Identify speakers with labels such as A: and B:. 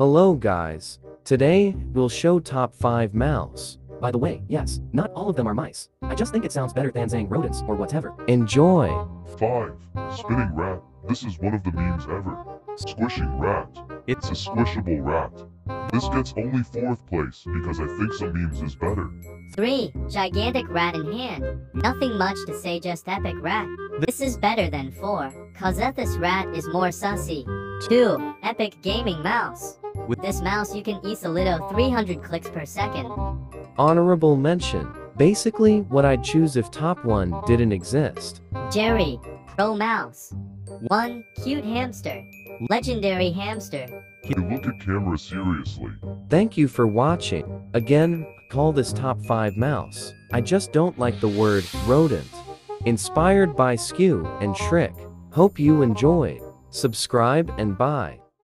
A: Hello guys. Today, we'll show top 5 mouse.
B: By the way, yes, not all of them are mice. I just think it sounds better than saying rodents or whatever.
A: Enjoy.
C: 5. Spinning rat. This is one of the memes ever. Squishing rat. It's a squishable rat. This gets only 4th place because I think some memes is better.
D: 3. Gigantic rat in hand. Nothing much to say just epic rat. This is better than 4. Cosethus rat is more sussy. 2. Epic gaming mouse. With this mouse you can ease a 300 clicks per second.
A: Honorable mention. Basically, what I'd choose if top 1 didn't exist.
D: Jerry. Pro mouse. 1. Cute hamster. Legendary hamster.
C: You look at camera seriously.
A: Thank you for watching. Again, call this top 5 mouse. I just don't like the word rodent. Inspired by Skew and Shrek. Hope you enjoyed. Subscribe and bye.